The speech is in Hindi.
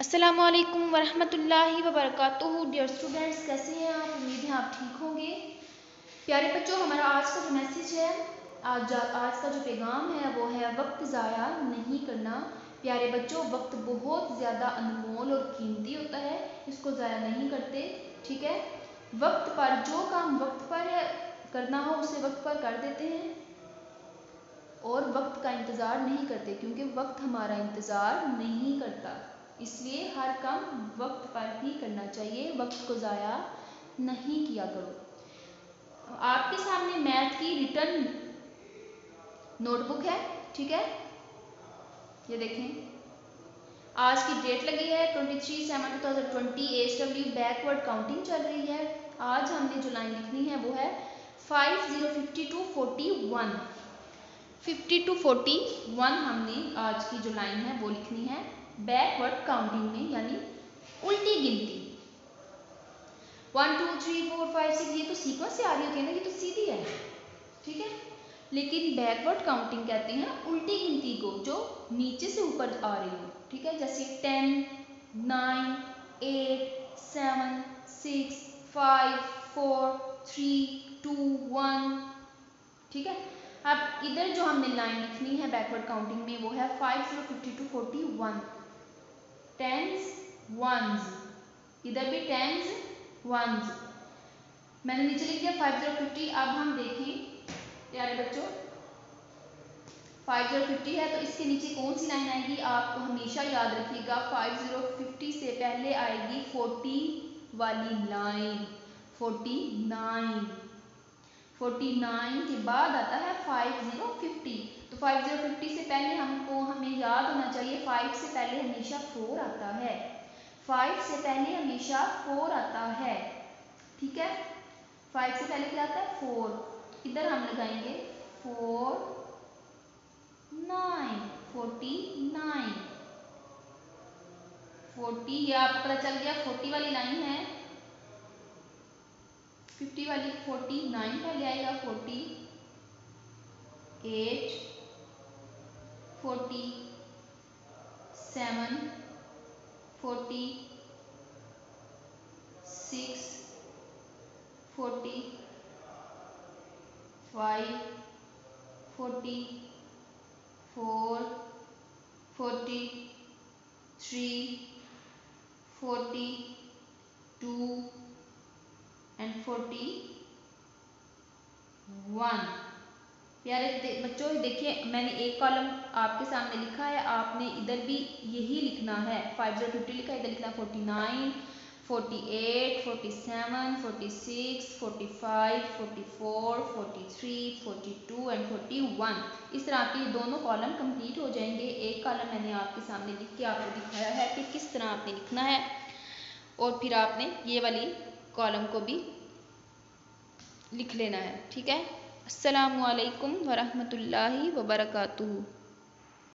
अस्सलाम वालेकुम वरहमतुल्लाहि डियर स्टूडेंट्स कैसे हैं आप? उम्मीद है आप ठीक होंगे। प्यारे बच्चों, हमारा आज का जो मैसेज है, आज आज का जो पैगाम है, वो है वक्त ज़ाया नहीं करना। प्यारे बच्चों, वक्त बहुत ज़्यादा अनमोल और कीमती होता है, इसको ज़ाया नहीं करते, ठीक है? वक्त पर, जो काम वक्त पर करना हो, उसे वक्त पर कर देते हैं। और वक्त का इंतज़ार नहीं करते, क्योंकि वक्त हमारा इंतज़ार नहीं करता। इसलिए हर काम वक्त पर ही करना चाहिए, वक्त को ज़ाया नहीं किया करो। आपके सामने मैथ की रिटर्न नोटबुक है, ठीक है? ये देखें। आज की डेट लगी है twenty three seven two thousand twenty H W backward counting चल रही है। आज हमने जो लाइन लिखनी है वो है five zero fifty two forty one fifty two forty one हमने आज की जो लाइन है वो लिखनी है। बैकवर्ड काउंटिंग में, यानी उल्टी गिनती। One two three four five six ये तो सीक्वेंस से आ रही होती है ना, ये तो सीधी है। ठीक है? लेकिन बैकवर्ड काउंटिंग कहते हैं उल्टी गिनती को, जो नीचे से ऊपर आ रही हो। ठीक है? जैसे ten nine eight seven six five four three two one ठीक है? अब इधर जो हमने लाइन लिखनी है बैकवर्ड काउंटिंग में, वो है five zero fifty two forty one tens ones इधर भी टेंस वंस मैंने नीचे लिख दिया फाइव ज़ीरो फिफ्टी अब हम देखें, प्यारे बच्चों फाइव ज़ीरो फिफ्टी है तो इसके नीचे कौन सी लाइन आएगी? आपको हमेशा याद रखिएगा फाइव ज़ीरो फिफ्टी से पहले आएगी फोर्टी वाली line forty nine forty nine के बाद आता है फाइव ज़ीरो फिफ्टी तो फाइव ज़ीरो फिफ्टी से पहले हमको हमें याद होना चाहिए फाइव से पहले हमेशा फोर आता है। फाइव से पहले हमेशा फोर आता है। ठीक है? फाइव से पहले क्या आता है? फोर इधर हम लगाएँगे। Four nine forty nine forty ये आपको पता चल गया फोर्टी वाली लाइन है। फिफ्टी वाली फोर्टी नाइन पहले आएगा forty eight forty Seven forty six forty five forty four forty three forty two 40 6 40 5 40 4 40 and 41 प्यारे बच्चों, देखिए, मैंने एक कॉलम आपके सामने लिखा है, आपने इधर भी यही लिखना है। फाइव ज़ीरो फिफ्टी लिखा है इधर लिखना forty nine forty eight forty seven forty six forty five forty four forty three forty two and forty one इस तरह आपके दोनों कॉलम कंप्लीट हो जाएँगे। एक कॉलम मैंने आपके सामने लिख के आपको दिखाया है कि किस तरह आपने लिखना है। और फिर आपने ये वाली कॉलम को भी लिख लेना है, ठीक है? असलकम वरहमल वर्का